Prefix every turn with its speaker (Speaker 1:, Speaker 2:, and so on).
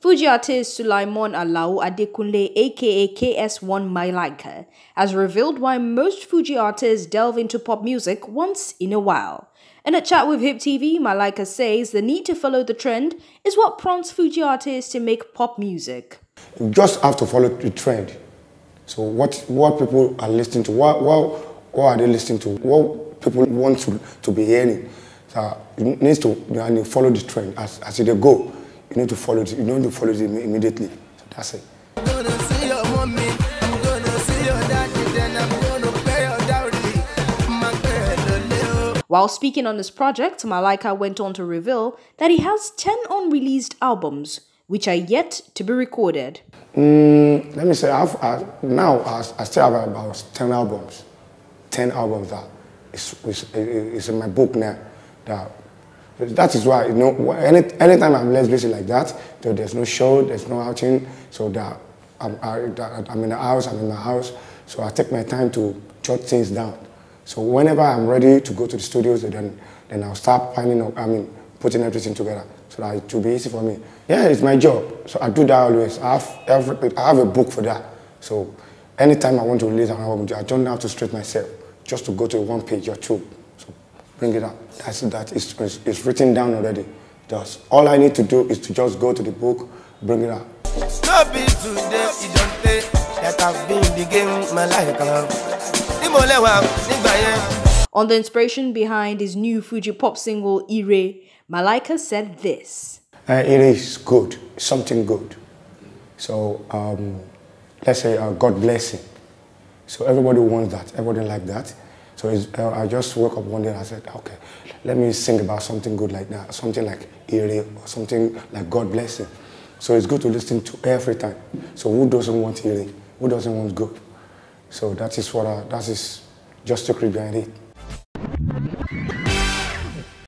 Speaker 1: Fuji artist Sulaimon Alao Adekunle aka KS1 Malaika has revealed why most Fuji artists delve into pop music once in a while. In a chat with Hip TV, Malaika says the need to follow the trend is what prompts Fuji artists to make pop music.
Speaker 2: Just have to follow the trend. So what what people are listening to, what what, what are they listening to, what people want to, to be hearing. So you need to you follow the trend as, as they go. You need to follow it. You need to follow it immediately. So that's it.
Speaker 1: While speaking on this project, Malaika went on to reveal that he has 10 unreleased albums, which are yet to be recorded.
Speaker 2: Mm, let me say, I've, I, now I, I still have about 10 albums. 10 albums that is, is, is in my book now. That that is why, you know, any, anytime I'm less busy like that, there's no show, there's no outing, so that I'm, I, am in the house, I'm in my house, so I take my time to jot things down. So whenever I'm ready to go to the studios, then, then I'll start finding, I mean, putting everything together so that it will be easy for me. Yeah, it's my job, so I do that always. I have, every, I have a book for that. So anytime I want to release an album, I don't have to stress myself just to go to one page or two bring it up. That's that. It's, it's, it's written down already. Just all I need to do is to just go to the book, bring it up.
Speaker 1: On the inspiration behind his new Fuji pop single Ire, Malaika said this.
Speaker 2: Uh, it is good, something good. So um, let's say uh, God blessing. So everybody wants that, everybody like that. So uh, I just woke up one day and I said, okay, let me sing about something good like that, something like Iri or something like God blessing. So it's good to listen to every time. So who doesn't want Iri? Who doesn't want good? So that is what I, that is just to create behind it.